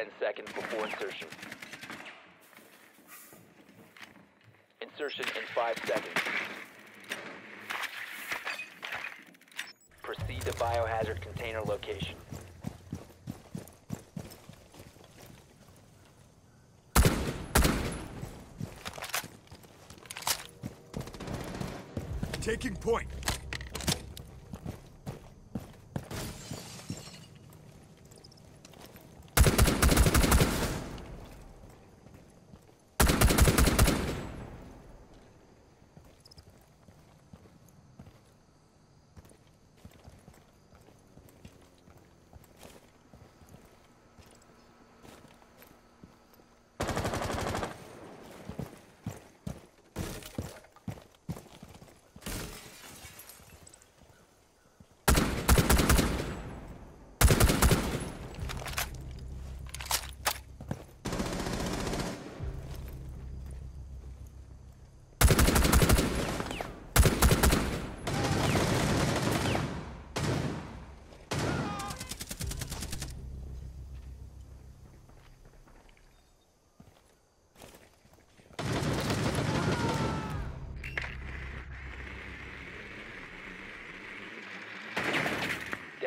10 seconds before insertion. Insertion in 5 seconds. Proceed to biohazard container location. Taking point.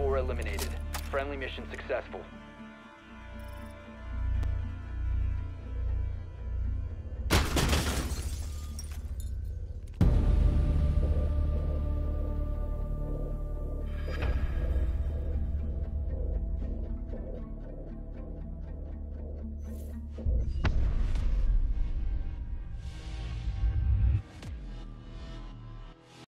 4 eliminated. Friendly mission successful.